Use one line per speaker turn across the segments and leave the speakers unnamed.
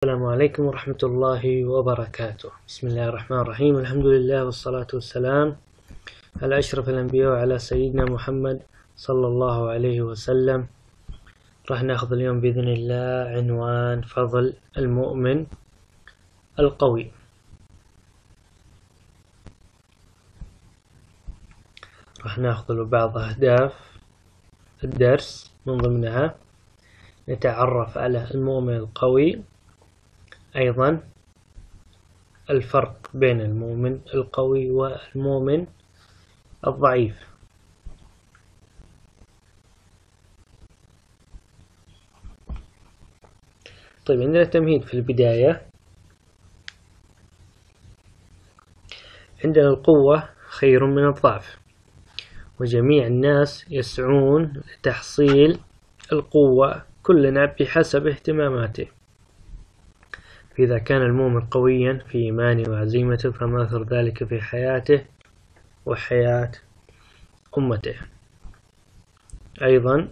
السلام عليكم ورحمة الله وبركاته. بسم الله الرحمن الرحيم. الحمد لله والصلاة والسلام على أشرف الأنبياء وعلى سيدنا محمد صلى الله عليه وسلم. راح ناخذ اليوم بإذن الله عنوان فضل المؤمن القوي. راح ناخذ بعض أهداف الدرس من ضمنها. نتعرف على المؤمن القوي. أيضا الفرق بين المؤمن القوي والمؤمن الضعيف. طيب عندنا تمهيد في البداية. عندنا القوة خير من الضعف وجميع الناس يسعون لتحصيل القوة كلنا بحسب اهتماماته. فإذا كان المؤمن قويا في إيمانه وعزيمته فما أثر ذلك في حياته وحياة أمته. أيضا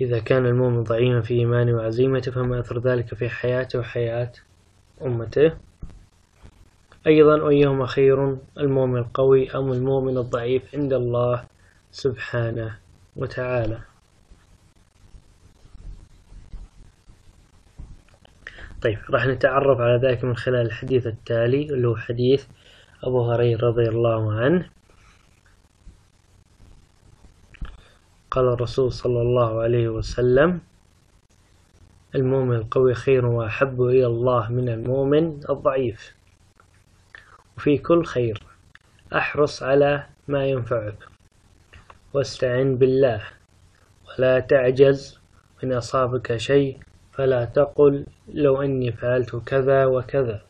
إذا كان المؤمن ضعيفا في إيمانه وعزيمته فما أثر ذلك في حياته وحياة أمته. أيضا أيهما خير المؤمن القوي أم المؤمن الضعيف؟ عند الله سبحانه وتعالى. طيب راح نتعرف على ذلك من خلال الحديث التالي اللي هو حديث أبو هريرة رضي الله عنه. قال الرسول صلى الله عليه وسلم المؤمن القوي خير وأحب إلى الله من المؤمن الضعيف وفي كل خير أحرص على ما ينفعك واستعن بالله ولا تعجز إن أصابك شيء فلا تقل لو أني فعلت كذا وكذا.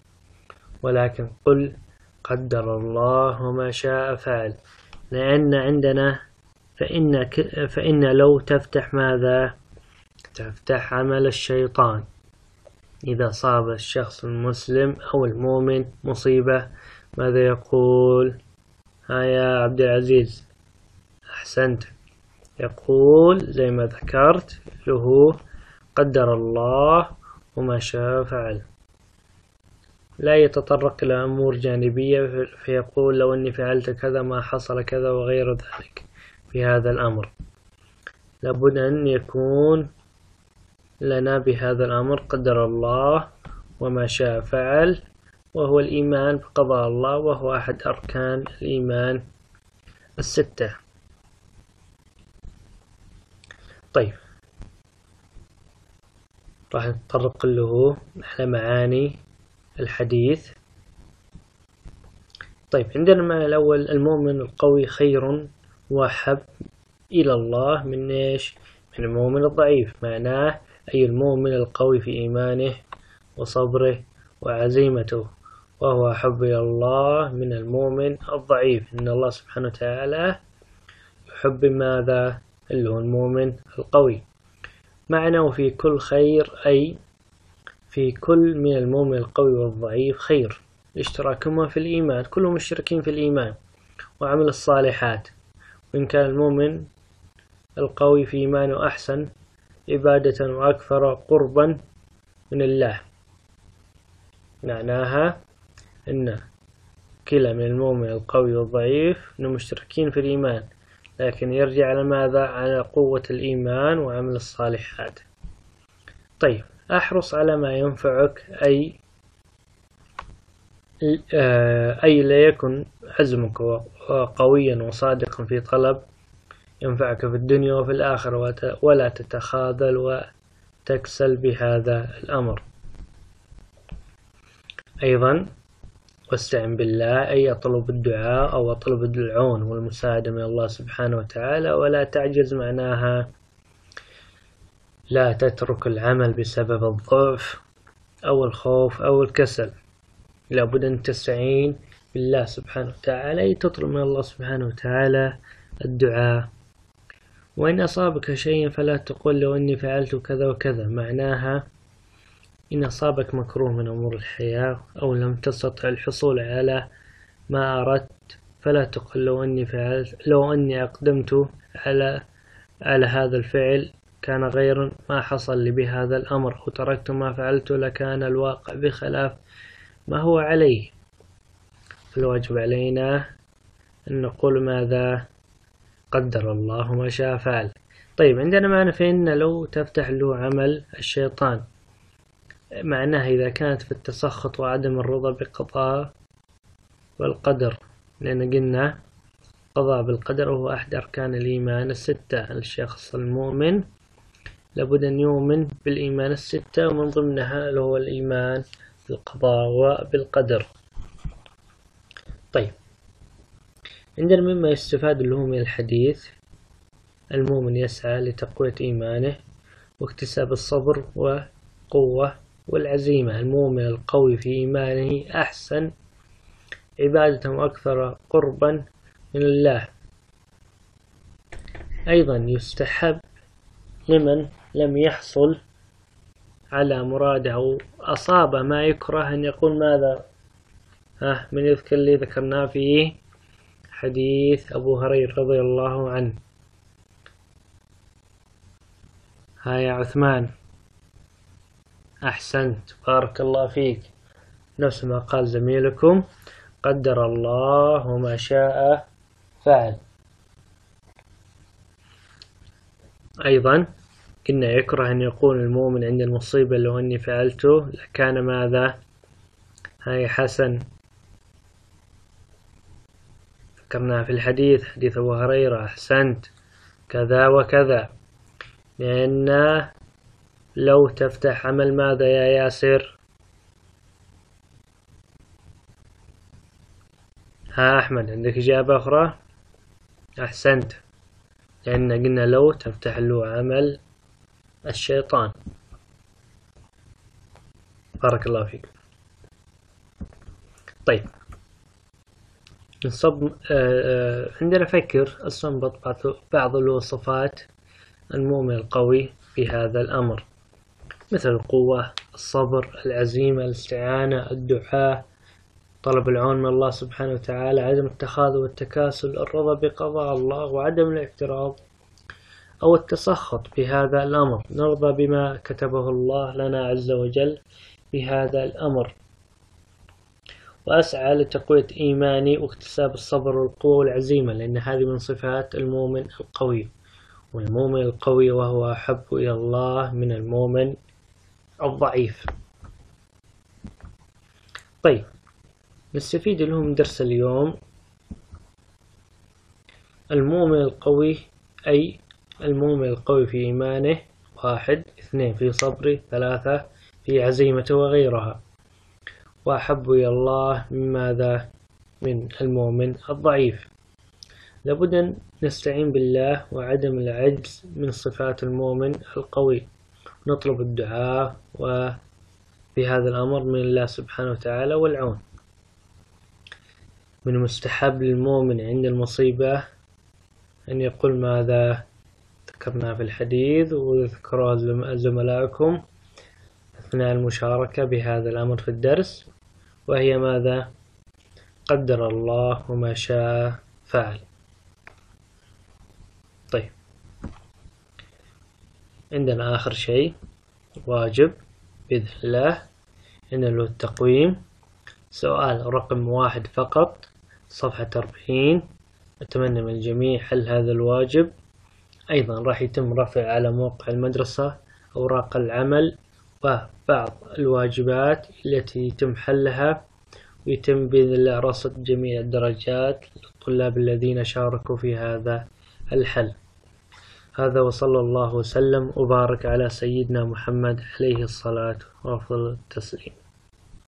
ولكن قل قدر الله وما شاء فعل. لأن عندنا فإن, فإن لو تفتح ماذا؟ تفتح عمل الشيطان. إذا صاب الشخص المسلم أو المؤمن مصيبة ماذا يقول؟ ها يا عبد العزيز أحسنت. يقول زي ما ذكرت له قدر الله وما شاء فعل لا يتطرق إلى أمور جانبية فيقول لو أني فعلت كذا ما حصل كذا وغير ذلك في هذا الأمر. لابد أن يكون لنا بهذا الأمر قدر الله وما شاء فعل وهو الإيمان بقضاء الله وهو أحد أركان الإيمان الستة. طيب. راح نتطرق له على معاني الحديث. طيب عندنا المعنى الأول المؤمن القوي خير وأحب إلى الله من إيش؟ من المؤمن الضعيف. معناه أي المؤمن القوي في إيمانه وصبره وعزيمته وهو أحب إلى الله من المؤمن الضعيف. إن الله سبحانه وتعالى يحب ماذا؟ اللي هو المؤمن القوي. معنى وفي كل خير أي في كل من المؤمن القوي والضعيف خير. اشتراكهما في الإيمان كلهم مشتركين في الإيمان وعمل الصالحات. وإن كان المؤمن القوي في إيمانه أحسن عبادة وأكثر قربا من الله. معناها أن كلا من المؤمن القوي والضعيف أنهم مشتركين في الإيمان. لكن يرجع على ماذا؟ على قوة الإيمان وعمل الصالحات. طيب أحرص على ما ينفعك أي آه، أي لا يكن عزمك قويا وصادقا في طلب ينفعك في الدنيا وفي الآخرة ولا تتخاذل وتكسل بهذا الأمر. أيضا واستعن بالله أي أطلب الدعاء أو أطلب العون والمساعدة من الله سبحانه وتعالى ولا تعجز معناها. لا تترك العمل بسبب الضعف أو الخوف أو الكسل. لابد أن تستعين بالله سبحانه وتعالى تطلب من الله سبحانه وتعالى الدعاء. وإن أصابك شيء فلا تقول لو أني فعلت كذا وكذا معناها إن أصابك مكروه من أمور الحياة أو لم تستطع الحصول على ما أردت فلا تقل لو أني فعلت لو أني أقدمت على على هذا الفعل كان غير ما حصل لي بهذا الأمر أو تركت ما فعلت لكان الواقع بخلاف ما هو عليه. الواجب علينا أن نقول ماذا قدر الله ما شاء فعل. طيب عندنا معنى فإن لو تفتح له عمل الشيطان. معناها إذا كانت في التسخط وعدم الرضا بقضاء والقدر لأن قلنا قضاء بالقدر هو أحد أركان الإيمان الستة. الشخص المؤمن لابد أن يؤمن بالإيمان الستة ومن ضمنها اللي هو الإيمان بالقضاء وبالقدر. طيب عندنا مما يستفاد اللي هو من الحديث. المؤمن يسعى لتقوية إيمانه واكتساب الصبر وقوة والعزيمة المؤمن القوي في إيمانه أحسن عبادة وأكثر قربا من الله. أيضا يستحب لمن لم يحصل على مراده. أو أصاب ما يكره أن يقول ماذا؟ ها من يذكر اللي ذكرناه في حديث أبو هريرة رضي الله عنه. ها يا عثمان. أحسنت. بارك الله فيك. نفس ما قال زميلكم. قدر الله ما شاء فعل. أيضا كنا يكره أن يقول المؤمن عند المصيبة لو أني فعلته لكان ماذا؟ هاي حسن. ذكرناها في الحديث حديث أبو هريرة أحسنت. كذا وكذا. لأن لو تفتح عمل ماذا يا ياسر؟ ها أحمد عندك إجابة أخرى؟ أحسنت لأن قلنا لو تفتح له عمل الشيطان. بارك الله فيك. طيب. نصب آه، آه، عندنا فكر استنبط بعض الوصفات المؤمن القوي في هذا الأمر. مثل القوة الصبر العزيمة الاستعانة الدعاء طلب العون من الله سبحانه وتعالى عدم التخاذل والتكاسل الرضا بقضاء الله وعدم الاعتراض أو التسخط بهذا الأمر. نرضى بما كتبه الله لنا عز وجل في هذا الأمر. وأسعى لتقوية إيماني واكتساب الصبر والقوة والعزيمة لأن هذه من صفات المؤمن القوي. والمؤمن القوي وهو أحب إلى الله من المؤمن الضعيف. طيب نستفيد لهم درس اليوم. المؤمن القوي أي المؤمن القوي في إيمانه واحد اثنين في صبره ثلاثة في عزيمته وغيرها. وأحب إلى الله من ماذا من المؤمن الضعيف. لابد أن نستعين بالله وعدم العجز من صفات المؤمن القوي. نطلب الدعاء وفي هذا الأمر من الله سبحانه وتعالى والعون. من مستحب للمؤمن عند المصيبة أن يقول ماذا ذكرنا في الحديث وذكرها زملائكم أثناء المشاركة بهذا الأمر في الدرس وهي ماذا؟ قدر الله وما شاء فعل طيب عندنا آخر شيء واجب بإذن الله. إن له التقويم. سؤال رقم واحد فقط صفحة أربعين. أتمنى من الجميع حل هذا الواجب. أيضا راح يتم رفع على موقع المدرسة أوراق العمل وبعض الواجبات التي يتم حلها ويتم بإذن الله رصد جميع الدرجات للطلاب الذين شاركوا في هذا الحل. هذا وصلى الله وسلم وبارك على سيدنا محمد عليه الصلاة وأفضل التسليم